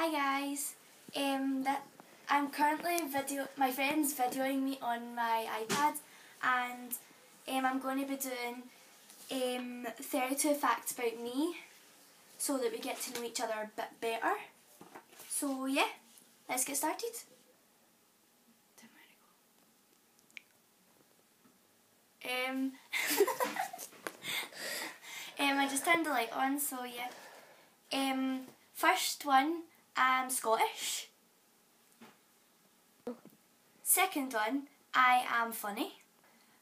Hi guys. Um, that I'm currently video. My friend's videoing me on my iPad, and um, I'm going to be doing um 32 facts about me, so that we get to know each other a bit better. So yeah, let's get started. Um, um, I just turned the light on, so yeah. Um, first one, I'm Scottish. Second one, I am funny.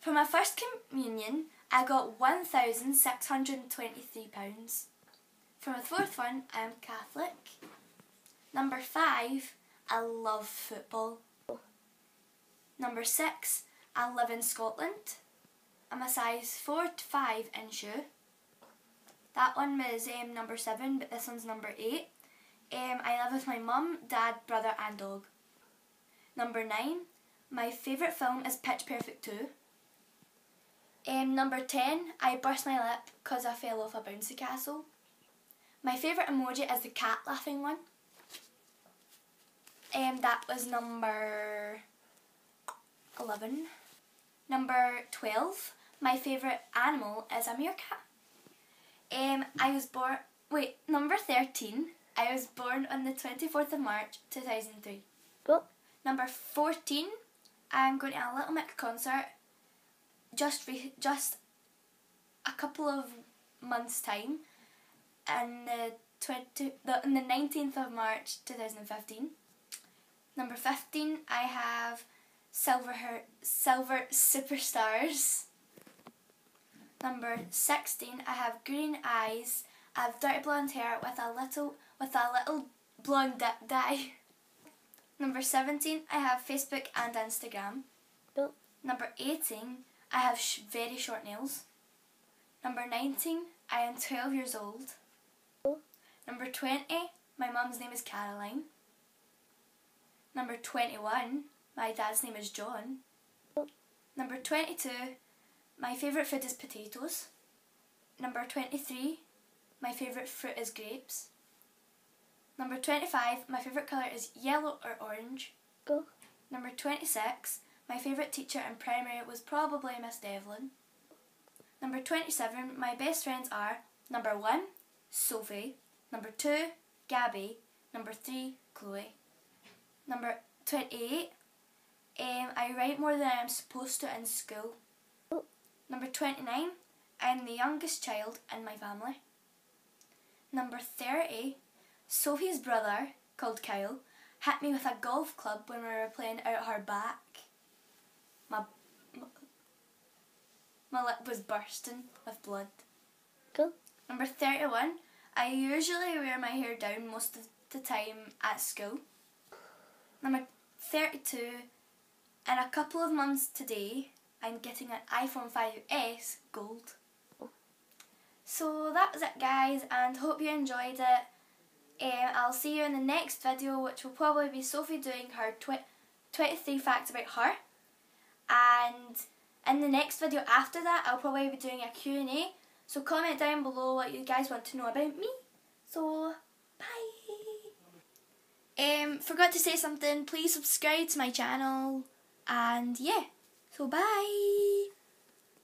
For my first communion, I got £1,623. For my fourth one, I am Catholic. Number five, I love football. Number six, I live in Scotland. I'm a size 4 to 5 in shoe. That one was um, number 7, but this one's number 8. Um, I live with my mum, dad, brother and dog. Number 9, my favourite film is Pitch Perfect 2. Um, number 10, I burst my lip because I fell off a bouncy castle. My favourite emoji is the cat laughing one. Um, that was number 11. Number 12, my favourite animal is a meerkat. Um, I was born, wait, number 13, I was born on the 24th of March 2003. What? Number 14, I'm going to a Little Mix concert just just a couple of months time in the 20 the, on the 19th of March 2015. Number 15, I have Silver Her- Silver Superstars. Number 16, I have green eyes. I have dirty blonde hair with a little with a little blonde dip dye. Number 17, I have Facebook and Instagram. Yep. Number 18, I have sh- very short nails. Number 19, I am 12 years old. Number 20, my mum's name is Caroline. Number 21, my dad's name is John. Oh. Number 22, my favourite food is potatoes. Number 23, my favourite fruit is grapes. Number 25, my favourite colour is yellow or orange. Go. Number 26, my favourite teacher in primary was probably Miss Devlin. Number 27, my best friends are number 1, Sophie. Number 2, Gabby. Number 3, Chloe. Number 28, um, I write more than I'm supposed to in school. Number 29, I'm the youngest child in my family. Number 30, Sophie's brother, called Kyle, hit me with a golf club when we were playing out her back. My, my, my lip was bursting with blood. Cool. Number 31, I usually wear my hair down most of the time at school. Number 32, in a couple of months today, I'm getting an iPhone 5S Gold. So that was it guys and hope you enjoyed it. Um, I'll see you in the next video which will probably be Sophie doing her twi 23 facts about her. And in the next video after that I'll probably be doing a Q&A. So comment down below what you guys want to know about me. So bye. Um, forgot to say something, please subscribe to my channel and yeah, so bye.